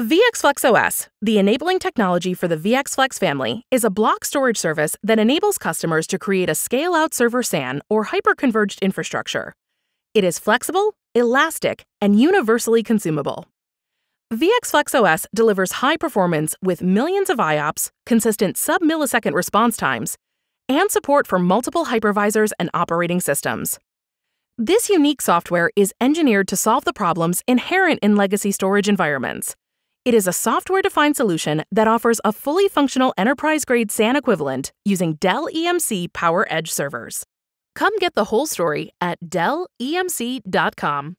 VxFlex OS, the enabling technology for the VxFlex family, is a block storage service that enables customers to create a scale out server SAN or hyperconverged infrastructure. It is flexible, elastic, and universally consumable. VxFlex OS delivers high performance with millions of IOPS, consistent sub millisecond response times, and support for multiple hypervisors and operating systems. This unique software is engineered to solve the problems inherent in legacy storage environments it is a software defined solution that offers a fully functional enterprise grade SAN equivalent using Dell EMC PowerEdge servers. Come get the whole story at DellEMC.com.